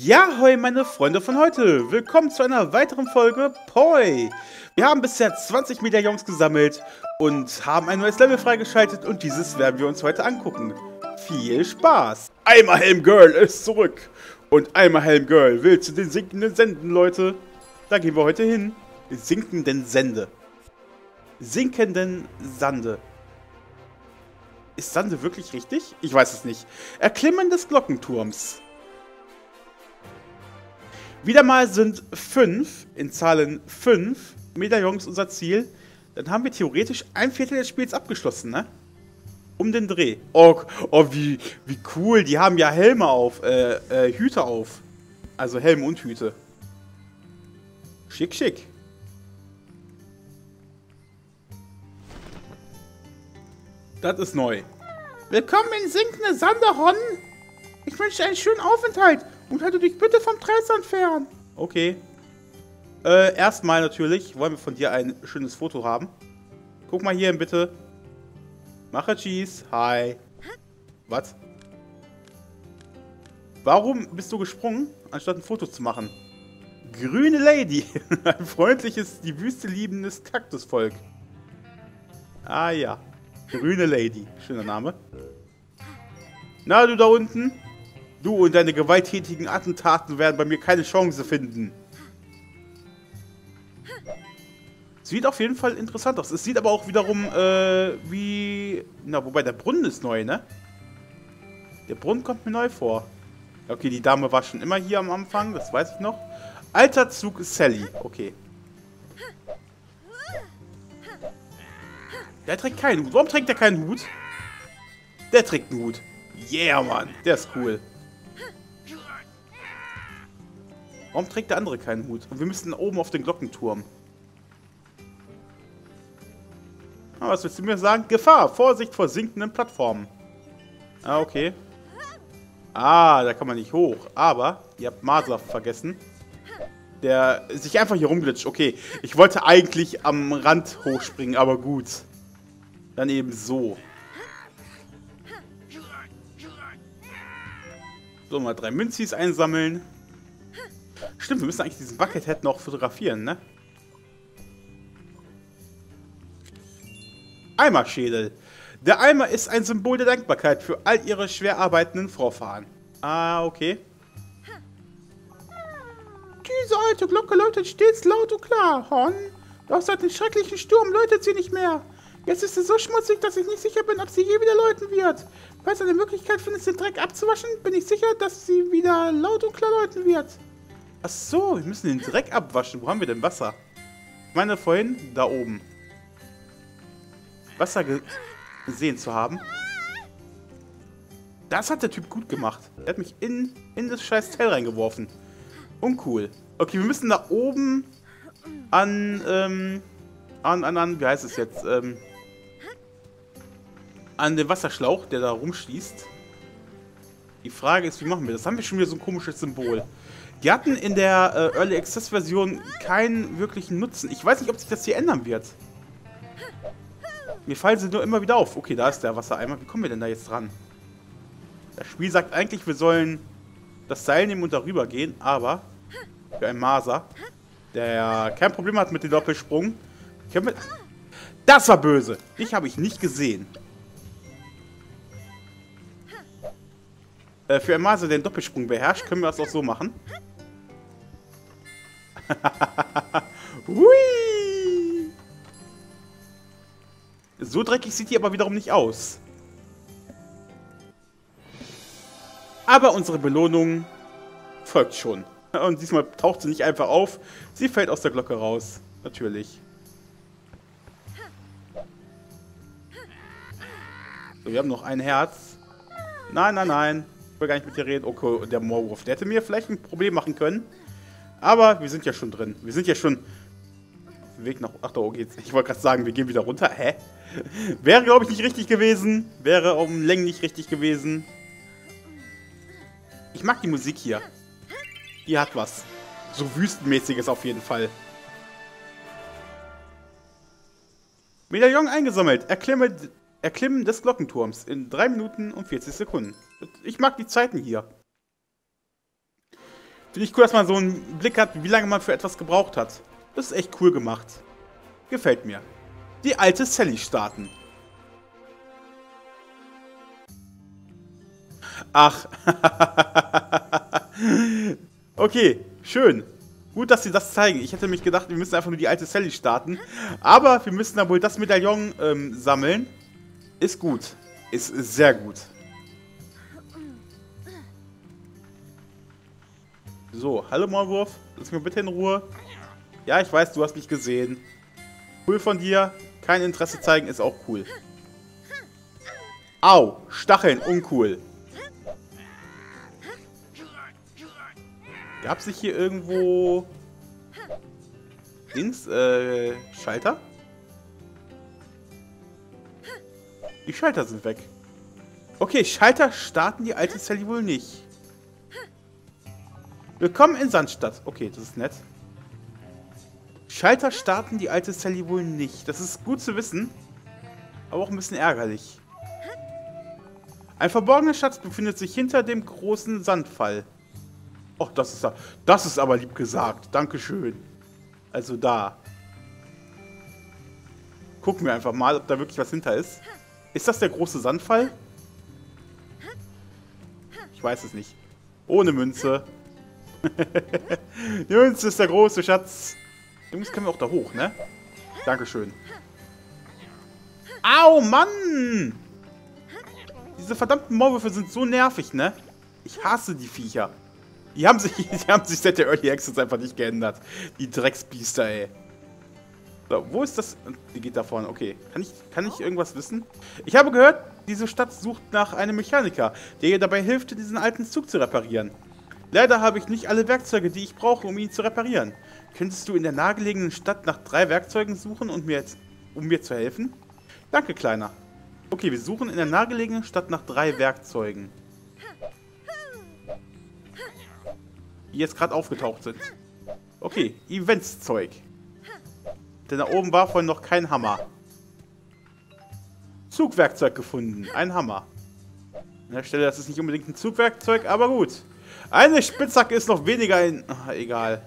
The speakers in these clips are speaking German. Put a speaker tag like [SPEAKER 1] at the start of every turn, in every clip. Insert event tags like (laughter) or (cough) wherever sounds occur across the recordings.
[SPEAKER 1] Ja, hoi meine Freunde von heute. Willkommen zu einer weiteren Folge Poi. Wir haben bisher 20 Medaillons gesammelt und haben ein neues Level freigeschaltet und dieses werden wir uns heute angucken. Viel Spaß. Eimerhelm Girl ist zurück. Und Eimerhelm Girl will zu den sinkenden Senden, Leute. Da gehen wir heute hin. Sinkenden Sende. Sinkenden Sande. Ist Sande wirklich richtig? Ich weiß es nicht. Erklimmen des Glockenturms. Wieder mal sind fünf, in Zahlen fünf Medaillons unser Ziel. Dann haben wir theoretisch ein Viertel des Spiels abgeschlossen, ne? Um den Dreh. Oh, oh wie, wie cool. Die haben ja Helme auf, äh, äh, Hüte auf. Also Helm und Hüte. Schick, schick. Das ist neu.
[SPEAKER 2] Willkommen in sinkende Sanderhorn. Ich wünsche einen schönen Aufenthalt und halte dich bitte vom Treibsand fern.
[SPEAKER 1] Okay. Äh, erstmal natürlich wollen wir von dir ein schönes Foto haben. Guck mal hier bitte. Mache Cheese. Hi. Was? Warum bist du gesprungen, anstatt ein Foto zu machen? Grüne Lady. (laughs) ein freundliches, die Wüste liebendes Kaktusvolk. Ah ja. Grüne Lady. Schöner Name. Na, du da unten? Du und deine gewalttätigen Attentaten werden bei mir keine Chance finden. Sieht auf jeden Fall interessant aus. Es sieht aber auch wiederum äh, wie... Na, wobei der Brunnen ist neu, ne? Der Brunnen kommt mir neu vor. Okay, die Dame war schon immer hier am Anfang, das weiß ich noch. Alter Zug Sally. Okay. Der trägt keinen Hut. Warum trägt er keinen Hut? Der trägt einen Hut. Yeah, Mann. Der ist cool. Warum trägt der andere keinen Hut? Und wir müssen oben auf den Glockenturm. Ah, was willst du mir sagen? Gefahr! Vorsicht vor sinkenden Plattformen. Ah, okay. Ah, da kann man nicht hoch. Aber, ihr habt Masa vergessen. Der sich einfach hier rumglitscht. Okay, ich wollte eigentlich am Rand hochspringen, aber gut. Dann eben so. So, mal drei Münzis einsammeln. Stimmt, wir müssen eigentlich diesen Buckethead noch fotografieren, ne? Eimerschädel. Der Eimer ist ein Symbol der Dankbarkeit für all ihre schwer arbeitenden Vorfahren. Ah, okay.
[SPEAKER 2] Diese alte Glocke läutet stets laut und klar, Horn. Doch seit dem schrecklichen Sturm läutet sie nicht mehr. Jetzt ist sie so schmutzig, dass ich nicht sicher bin, ob sie je wieder läuten wird. Falls du eine Möglichkeit findest, den Dreck abzuwaschen, bin ich sicher, dass sie wieder laut und klar läuten wird.
[SPEAKER 1] Ach so, wir müssen den Dreck abwaschen. Wo haben wir denn Wasser? Ich meine vorhin, da oben. Wasser gesehen zu haben. Das hat der Typ gut gemacht. Er hat mich in, in das scheiß Teil reingeworfen. Uncool. Okay, wir müssen da oben an, ähm, an, an, an, wie heißt es jetzt, ähm, an den Wasserschlauch, der da rumschließt. Die Frage ist, wie machen wir das? Haben wir schon wieder so ein komisches Symbol. Die hatten in der äh, Early Access Version keinen wirklichen Nutzen. Ich weiß nicht, ob sich das hier ändern wird. Mir fallen sie nur immer wieder auf. Okay, da ist der Wassereimer. Wie kommen wir denn da jetzt dran? Das Spiel sagt eigentlich, wir sollen das Seil nehmen und darüber gehen, aber für einen Maser, der kein Problem hat mit dem Doppelsprung, können wir... Das war böse. Dich habe ich nicht gesehen. Äh, für der den Doppelsprung beherrscht, können wir das auch so machen. (laughs) Hui! So dreckig sieht die aber wiederum nicht aus. Aber unsere Belohnung folgt schon. Und diesmal taucht sie nicht einfach auf, sie fällt aus der Glocke raus. Natürlich. So, wir haben noch ein Herz. Nein, nein, nein. Ich will gar nicht mit dir reden. Okay, der Moorwurf. Der hätte mir vielleicht ein Problem machen können. Aber wir sind ja schon drin. Wir sind ja schon... Weg nach... Ach, da geht's. Ich wollte gerade sagen, wir gehen wieder runter. Hä? Wäre, glaube ich, nicht richtig gewesen. Wäre um Längen nicht richtig gewesen. Ich mag die Musik hier. Die hat was. So wüstenmäßiges auf jeden Fall. Medaillon eingesammelt. Erklimme, Erklimmen des Glockenturms in 3 Minuten und 40 Sekunden. Ich mag die Zeiten hier. Finde ich cool, dass man so einen Blick hat, wie lange man für etwas gebraucht hat. Das ist echt cool gemacht. Gefällt mir. Die alte Sally starten. Ach. (laughs) okay, schön. Gut, dass sie das zeigen. Ich hätte mich gedacht, wir müssen einfach nur die alte Sally starten. Aber wir müssen dann wohl das Medaillon ähm, sammeln. Ist gut. Ist sehr gut. So, hallo Maulwurf. Lass mich bitte in Ruhe. Ja, ich weiß, du hast mich gesehen. Cool von dir. Kein Interesse zeigen ist auch cool. Au, Stacheln, uncool. Gab es nicht hier irgendwo... Dings, äh, Schalter? Die Schalter sind weg. Okay, Schalter starten die alte Sally wohl nicht. Willkommen in Sandstadt. Okay, das ist nett. Schalter starten die alte Sally wohl nicht. Das ist gut zu wissen, aber auch ein bisschen ärgerlich. Ein verborgener Schatz befindet sich hinter dem großen Sandfall. Oh, das ist, das ist aber lieb gesagt. Dankeschön. Also da. Gucken wir einfach mal, ob da wirklich was hinter ist. Ist das der große Sandfall? Ich weiß es nicht. Ohne Münze. (laughs) Die Münze ist der große Schatz. Jungs, können wir auch da hoch, ne? Dankeschön. Au, Mann! Diese verdammten Maulwürfe sind so nervig, ne? Ich hasse die Viecher. Die haben sich, (laughs) die haben sich seit der Early Access einfach nicht geändert. Die Drecksbiester, ey. So, wo ist das? Die geht da vorne. Okay. Kann ich, kann ich irgendwas wissen? Ich habe gehört, diese Stadt sucht nach einem Mechaniker, der ihr dabei hilft, diesen alten Zug zu reparieren. Leider habe ich nicht alle Werkzeuge, die ich brauche, um ihn zu reparieren. Könntest du in der nahegelegenen Stadt nach drei Werkzeugen suchen, und mir jetzt, um mir zu helfen? Danke, Kleiner. Okay, wir suchen in der nahegelegenen Stadt nach drei Werkzeugen. die jetzt gerade aufgetaucht sind. Okay, Eventszeug. Denn da oben war vorhin noch kein Hammer. Zugwerkzeug gefunden. Ein Hammer. An der Stelle, das ist nicht unbedingt ein Zugwerkzeug, aber gut. Eine Spitzhacke ist noch weniger ein... Ach, egal.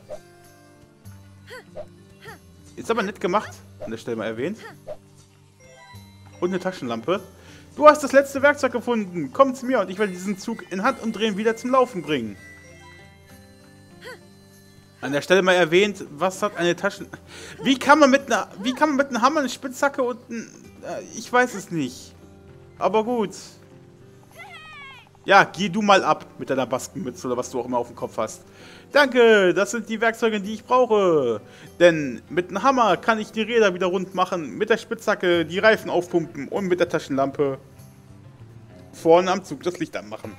[SPEAKER 1] Ist aber nett gemacht. An der Stelle mal erwähnt. Und eine Taschenlampe. Du hast das letzte Werkzeug gefunden. Komm zu mir und ich werde diesen Zug in Hand und Drehen wieder zum Laufen bringen. An der Stelle mal erwähnt, was hat eine Taschen... Wie kann man mit einer... Wie kann man mit einem Hammer, eine Spitzhacke und ein... Äh, ich weiß es nicht. Aber gut. Ja, geh du mal ab mit deiner Baskenmütze oder was du auch immer auf dem Kopf hast. Danke, das sind die Werkzeuge, die ich brauche. Denn mit einem Hammer kann ich die Räder wieder rund machen, mit der Spitzhacke die Reifen aufpumpen und mit der Taschenlampe vorne am Zug das Licht anmachen.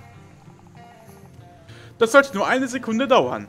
[SPEAKER 1] Das sollte nur eine Sekunde dauern.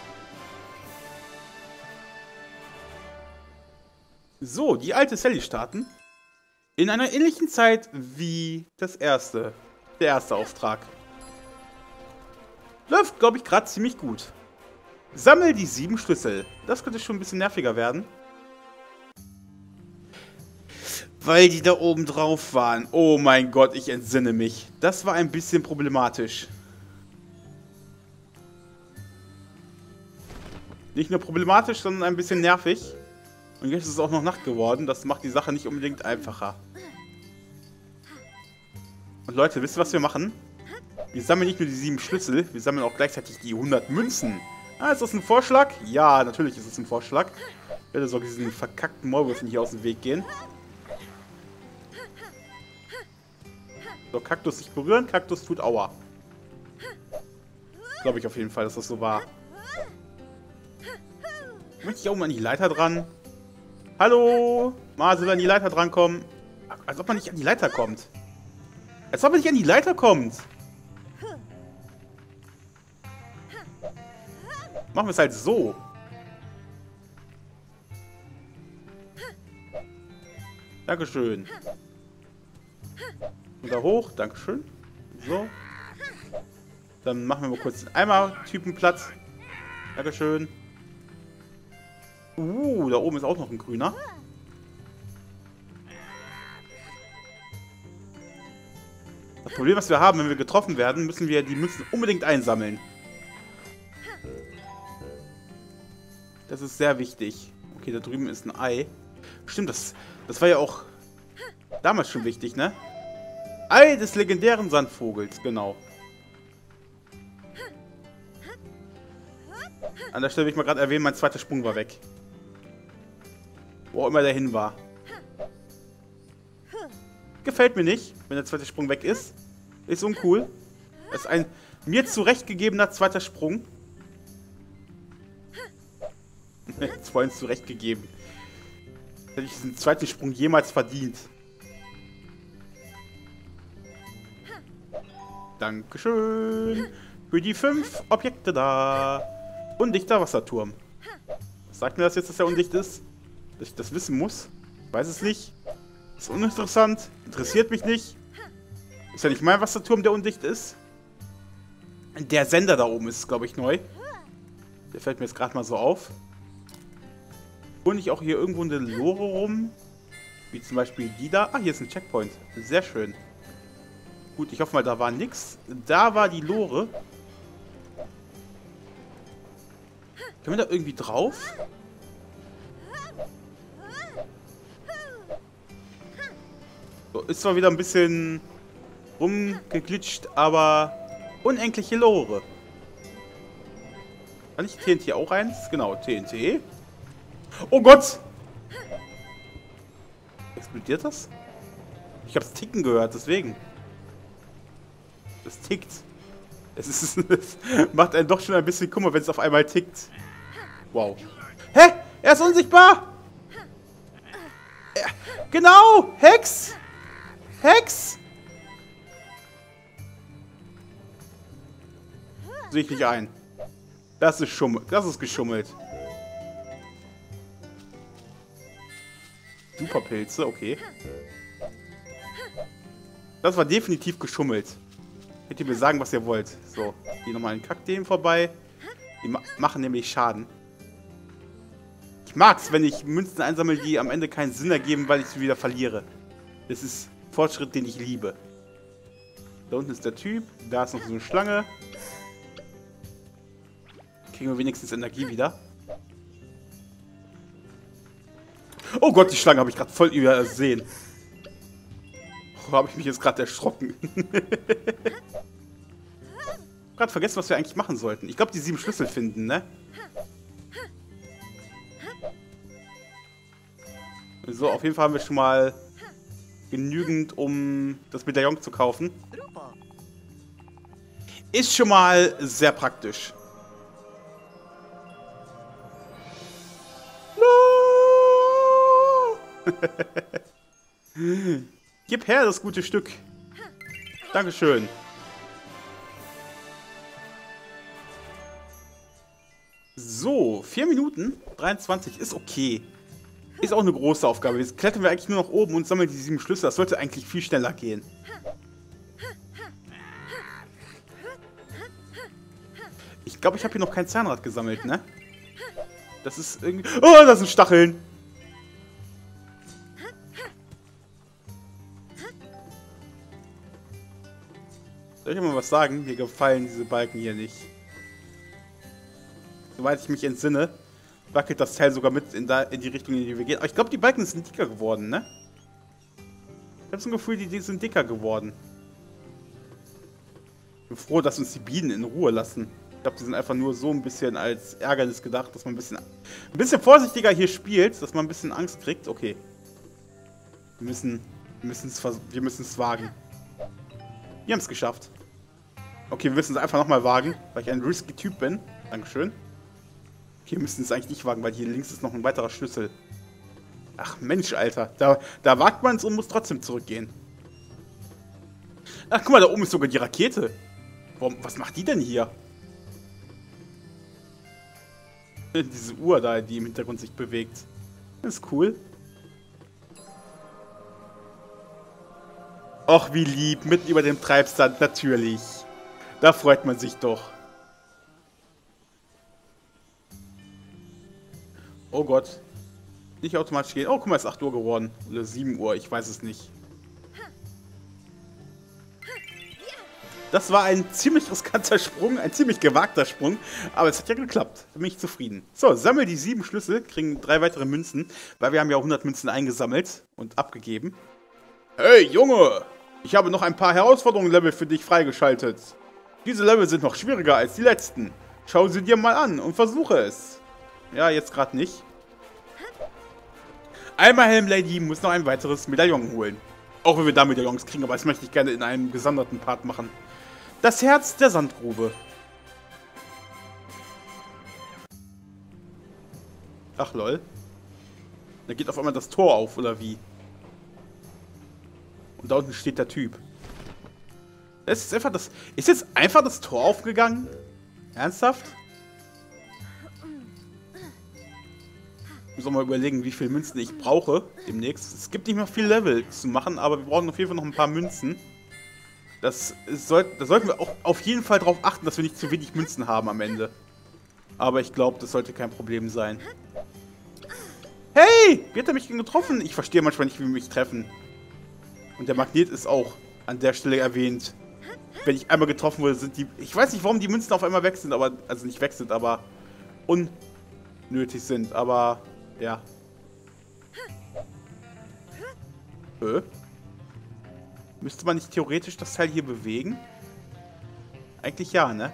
[SPEAKER 1] So, die alte Sally starten. In einer ähnlichen Zeit wie das erste. Der erste Auftrag. Läuft, glaube ich, gerade ziemlich gut. Sammel die sieben Schlüssel. Das könnte schon ein bisschen nerviger werden. Weil die da oben drauf waren. Oh mein Gott, ich entsinne mich. Das war ein bisschen problematisch. Nicht nur problematisch, sondern ein bisschen nervig. Und jetzt ist es auch noch Nacht geworden. Das macht die Sache nicht unbedingt einfacher. Und Leute, wisst ihr, was wir machen? Wir sammeln nicht nur die sieben Schlüssel, wir sammeln auch gleichzeitig die 100 Münzen. Ah, ist das ein Vorschlag? Ja, natürlich ist es ein Vorschlag. Ich werde so diesen verkackten Maulwürfen hier aus dem Weg gehen. So, Kaktus sich berühren, Kaktus tut Aua. Glaube ich auf jeden Fall, dass das so war. Möchte ich auch mal an die Leiter dran? Hallo? Marcel, an die Leiter drankommen. Als ob man nicht an die Leiter kommt. Als ob man nicht an die Leiter kommt. Machen wir es halt so. Dankeschön. Wieder hoch, Dankeschön. So. Dann machen wir mal kurz einmal Typenplatz. Dankeschön. Uh, da oben ist auch noch ein grüner. Das Problem, was wir haben, wenn wir getroffen werden, müssen wir die Münzen unbedingt einsammeln. Das ist sehr wichtig. Okay, da drüben ist ein Ei. Stimmt, das, das war ja auch damals schon wichtig, ne? Ei des legendären Sandvogels, genau. An der Stelle will ich mal gerade erwähnen, mein zweiter Sprung war weg. Wo immer der hin war. Gefällt mir nicht, wenn der zweite Sprung weg ist. Ist uncool. Das ist ein mir zurechtgegebener zweiter Sprung. (laughs) Jetzt vorhin zurechtgegeben. Hätte ich diesen zweiten Sprung jemals verdient. Dankeschön für die fünf Objekte da. Undichter Wasserturm. sagt mir das jetzt, dass er undicht ist? Dass ich das wissen muss? Weiß es nicht. Ist uninteressant. Interessiert mich nicht. Ist ja nicht mein Wasserturm, der undicht ist. Der Sender da oben ist, glaube ich, neu. Der fällt mir jetzt gerade mal so auf. Und ich auch hier irgendwo eine Lore rum. Wie zum Beispiel die da. Ah, hier ist ein Checkpoint. Sehr schön. Gut, ich hoffe mal, da war nichts. Da war die Lore. Können wir da irgendwie drauf? Ist zwar wieder ein bisschen rumgeglitscht, aber unendliche Lore. Kann ich TNT auch eins? Genau, TNT. Oh Gott! Explodiert das? Ich hab's ticken gehört, deswegen. Es tickt. Es, ist, (laughs) es macht einen doch schon ein bisschen Kummer, wenn es auf einmal tickt. Wow. Hä? Er ist unsichtbar! Genau! Hex! Hex! Sehe ich nicht ein. Das ist Schummel. Das ist geschummelt. Superpilze, okay. Das war definitiv geschummelt. Könnt ihr mir sagen, was ihr wollt. So, hier nochmal ein Kakteen vorbei. Die ma machen nämlich Schaden. Ich mag's, wenn ich Münzen einsammle, die am Ende keinen Sinn ergeben, weil ich sie wieder verliere. Das ist Fortschritt, den ich liebe. Da unten ist der Typ. Da ist noch so eine Schlange. Kriegen wir wenigstens Energie wieder. Oh Gott, die Schlange habe ich gerade voll übersehen. Oh, habe ich mich jetzt gerade erschrocken. (laughs) gerade vergessen, was wir eigentlich machen sollten. Ich glaube, die sieben Schlüssel finden, ne? So, auf jeden Fall haben wir schon mal genügend, um das Medaillon zu kaufen. Ist schon mal sehr praktisch. (laughs) Gib her das gute Stück. Dankeschön. So, 4 Minuten 23 ist okay. Ist auch eine große Aufgabe. Jetzt klettern wir eigentlich nur nach oben und sammeln die sieben Schlüssel. Das sollte eigentlich viel schneller gehen. Ich glaube, ich habe hier noch kein Zahnrad gesammelt, ne? Das ist irgendwie... Oh, das sind Stacheln! Soll ich mal was sagen? Mir gefallen diese Balken hier nicht. Soweit ich mich entsinne, wackelt das Teil sogar mit in, da, in die Richtung, in die wir gehen. Aber ich glaube, die Balken sind dicker geworden, ne? Ich habe so ein Gefühl, die, die sind dicker geworden. Ich bin froh, dass uns die Bienen in Ruhe lassen. Ich glaube, die sind einfach nur so ein bisschen als Ärgernis gedacht, dass man ein bisschen, ein bisschen vorsichtiger hier spielt, dass man ein bisschen Angst kriegt. Okay. Wir müssen wir müssen es wagen. Wir haben es geschafft. Okay, wir müssen es einfach nochmal wagen, weil ich ein risky Typ bin. Dankeschön. Wir müssen es eigentlich nicht wagen, weil hier links ist noch ein weiterer Schlüssel. Ach Mensch, Alter. Da, da wagt man es und muss trotzdem zurückgehen. Ach, guck mal, da oben ist sogar die Rakete. Warum, was macht die denn hier? (laughs) Diese Uhr da, die im Hintergrund sich bewegt. Das ist cool. Och, wie lieb, mitten über dem Treibsand, natürlich. Da freut man sich doch. Oh Gott. Nicht automatisch gehen. Oh, guck mal, es ist 8 Uhr geworden. Oder 7 Uhr, ich weiß es nicht. Das war ein ziemlich riskanter Sprung, ein ziemlich gewagter Sprung, aber es hat ja geklappt. Da bin ich zufrieden. So, sammel die sieben Schlüssel, kriegen drei weitere Münzen, weil wir haben ja 100 Münzen eingesammelt und abgegeben. Hey, Junge! Ich habe noch ein paar Herausforderungen-Level für dich freigeschaltet. Diese Level sind noch schwieriger als die letzten. Schau sie dir mal an und versuche es. Ja, jetzt gerade nicht. Einmal Helm Lady muss noch ein weiteres Medaillon holen. Auch wenn wir da Medaillons kriegen, aber das möchte ich gerne in einem gesonderten Part machen. Das Herz der Sandgrube. Ach lol. Da geht auf einmal das Tor auf, oder wie? Und da unten steht der Typ. Ist einfach das. Ist jetzt einfach das Tor aufgegangen? Ernsthaft? Muss auch mal überlegen, wie viele Münzen ich brauche demnächst. Es gibt nicht mehr viel Level zu machen, aber wir brauchen auf jeden Fall noch ein paar Münzen. Das soll, da sollten wir auch auf jeden Fall darauf achten, dass wir nicht zu wenig Münzen haben am Ende. Aber ich glaube, das sollte kein Problem sein. Hey! Wie hat er mich getroffen? Ich verstehe manchmal nicht, wie wir mich treffen. Und der Magnet ist auch an der Stelle erwähnt. Wenn ich einmal getroffen wurde, sind die... Ich weiß nicht, warum die Münzen auf einmal weg sind, aber... Also nicht weg sind, aber... Unnötig sind, aber... Ja. Äh? Müsste man nicht theoretisch das Teil hier bewegen? Eigentlich ja, ne?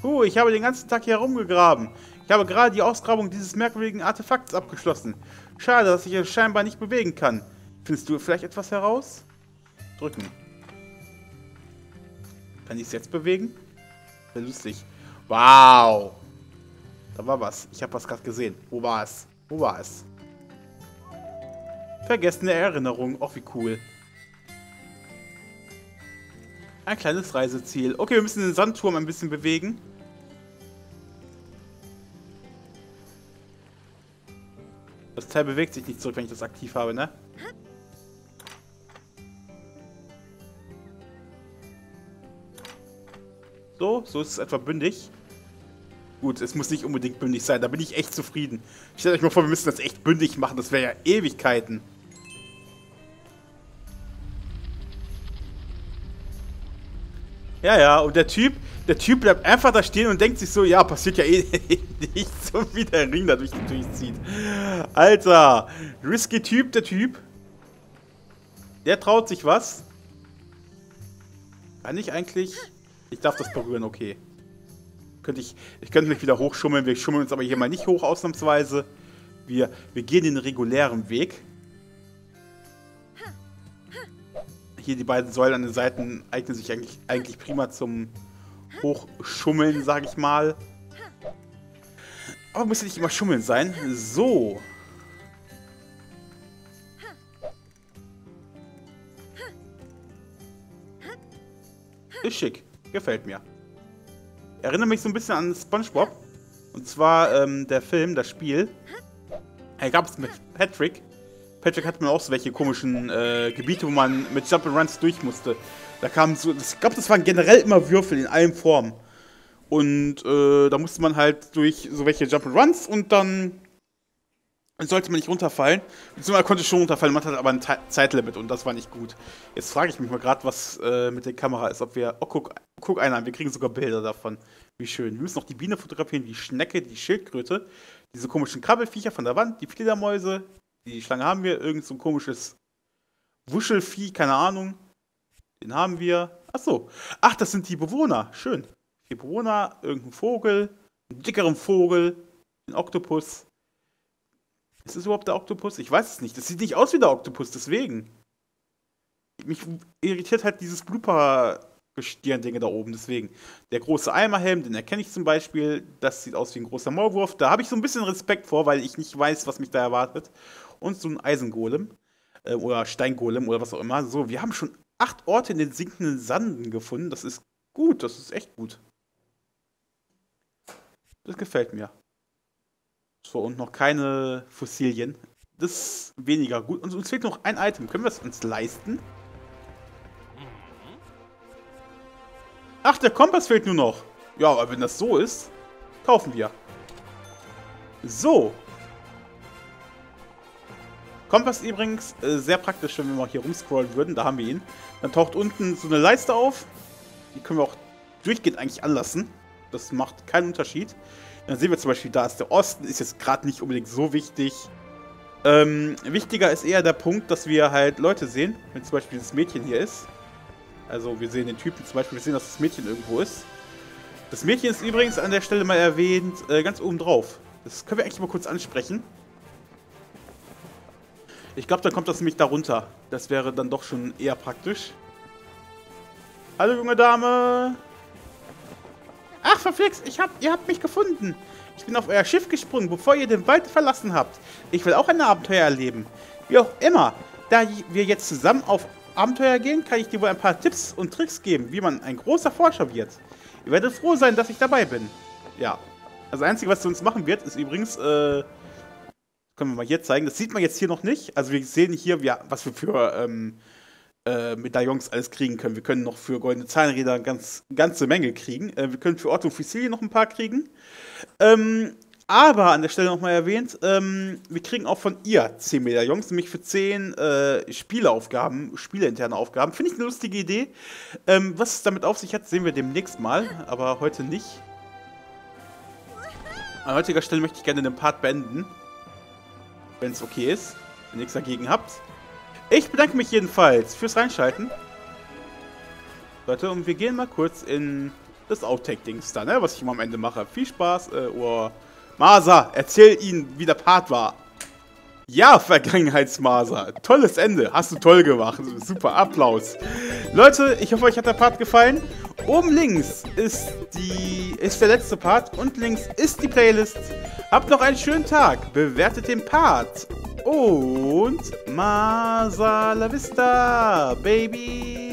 [SPEAKER 1] Puh, ich habe den ganzen Tag hier herumgegraben. Ich habe gerade die Ausgrabung dieses merkwürdigen Artefakts abgeschlossen. Schade, dass ich es scheinbar nicht bewegen kann. Findest du vielleicht etwas heraus? Drücken. Kann ich es jetzt bewegen? Sehr lustig. Wow. Da war was. Ich habe was gerade gesehen. Wo war es? Wo war es? Vergessene Erinnerung. Och, wie cool. Ein kleines Reiseziel. Okay, wir müssen den Sandturm ein bisschen bewegen. Das Teil bewegt sich nicht zurück, wenn ich das aktiv habe, ne? So, so ist es etwa bündig. Gut, es muss nicht unbedingt bündig sein, da bin ich echt zufrieden. Stellt euch mal vor, wir müssen das echt bündig machen, das wäre ja Ewigkeiten. Ja, ja, und der Typ, der Typ bleibt einfach da stehen und denkt sich so, ja, passiert ja eh (laughs) nicht, so wie der Ring dadurch durchzieht. Alter, risky Typ, der Typ. Der traut sich was. Kann ich eigentlich... Ich darf das berühren, okay. Könnte ich, ich könnte mich wieder hochschummeln. Wir schummeln uns aber hier mal nicht hoch, ausnahmsweise. Wir, wir gehen den regulären Weg. Hier die beiden Säulen an den Seiten eignen sich eigentlich, eigentlich prima zum Hochschummeln, sage ich mal. Aber muss ja nicht immer schummeln sein. So. Ist schick. Gefällt mir. Erinnert mich so ein bisschen an Spongebob. Und zwar ähm, der Film, das Spiel. Da gab es mit Patrick. Patrick hatte man auch so welche komischen äh, Gebiete, wo man mit Jump'n'Runs durch musste. Da kamen so, ich glaube, das waren generell immer Würfel in allen Formen. Und äh, da musste man halt durch so welche Jump'n'Runs und dann sollte man nicht runterfallen. Beziehungsweise konnte schon runterfallen, man hatte aber ein Zeitlimit und das war nicht gut. Jetzt frage ich mich mal gerade, was äh, mit der Kamera ist. Ob wir. Oh, guck, guck einer an, wir kriegen sogar Bilder davon. Wie schön. Wir müssen noch die Biene fotografieren, die Schnecke, die Schildkröte, diese komischen Krabbelfiecher von der Wand, die Fledermäuse, die Schlange haben wir, irgend so ein komisches Wuschelvieh, keine Ahnung. Den haben wir. Ach so. Ach, das sind die Bewohner. Schön. Die Bewohner, irgendein Vogel, einen dickeren Vogel, ein Oktopus. Ist das überhaupt der Oktopus? Ich weiß es nicht. Das sieht nicht aus wie der Oktopus, deswegen. Mich irritiert halt dieses Blooper-Gestirn-Dinge da oben, deswegen. Der große Eimerhelm, den erkenne ich zum Beispiel. Das sieht aus wie ein großer Maulwurf. Da habe ich so ein bisschen Respekt vor, weil ich nicht weiß, was mich da erwartet. Und so ein Eisengolem. Äh, oder Steingolem oder was auch immer. So, wir haben schon acht Orte in den sinkenden Sanden gefunden. Das ist gut, das ist echt gut. Das gefällt mir. So, und noch keine Fossilien. Das ist weniger gut. Und uns fehlt noch ein Item. Können wir es uns leisten? Ach, der Kompass fehlt nur noch. Ja, aber wenn das so ist, kaufen wir. So. Kompass übrigens äh, sehr praktisch, wenn wir mal hier rumscrollen würden. Da haben wir ihn. Dann taucht unten so eine Leiste auf. Die können wir auch durchgehend eigentlich anlassen. Das macht keinen Unterschied. Dann sehen wir zum Beispiel, da ist der Osten, ist jetzt gerade nicht unbedingt so wichtig. Ähm, wichtiger ist eher der Punkt, dass wir halt Leute sehen, wenn zum Beispiel das Mädchen hier ist. Also wir sehen den Typen zum Beispiel, wir sehen, dass das Mädchen irgendwo ist. Das Mädchen ist übrigens an der Stelle mal erwähnt, äh, ganz oben drauf. Das können wir eigentlich mal kurz ansprechen. Ich glaube, dann kommt das nämlich darunter. Das wäre dann doch schon eher praktisch. Hallo, junge Dame. Ach, verflixt, ich hab, ihr habt mich gefunden. Ich bin auf euer Schiff gesprungen, bevor ihr den Wald verlassen habt. Ich will auch ein Abenteuer erleben. Wie auch immer, da wir jetzt zusammen auf Abenteuer gehen, kann ich dir wohl ein paar Tipps und Tricks geben, wie man ein großer Forscher wird. Ihr werdet froh sein, dass ich dabei bin. Ja. Also das Einzige, was sie uns machen wird, ist übrigens, äh, können wir mal hier zeigen. Das sieht man jetzt hier noch nicht. Also wir sehen hier, was wir für ähm, äh, Medaillons alles kriegen können. Wir können noch für goldene Zahnräder eine ganz, ganze Menge kriegen. Äh, wir können für Otto Fusilli noch ein paar kriegen. Ähm, aber an der Stelle nochmal erwähnt, ähm, wir kriegen auch von ihr 10 Medaillons, nämlich für 10 äh, Spieleaufgaben, spieleinterne Aufgaben. Finde ich eine lustige Idee. Ähm, was es damit auf sich hat, sehen wir demnächst mal, aber heute nicht. An heutiger Stelle möchte ich gerne den Part beenden. Wenn es okay ist. Wenn ihr nichts dagegen habt. Ich bedanke mich jedenfalls fürs Reinschalten. Leute, und wir gehen mal kurz in das Outtake-Dings da, ne? Was ich immer am Ende mache. Viel Spaß. Äh, oh. Masa, erzähl ihnen, wie der Part war. Ja, Vergangenheitsmaser. Tolles Ende. Hast du toll gemacht. Super Applaus. Leute, ich hoffe, euch hat der Part gefallen. Oben links ist, die, ist der letzte Part und links ist die Playlist. Habt noch einen schönen Tag. Bewertet den Part. Und Masa la Vista, Baby.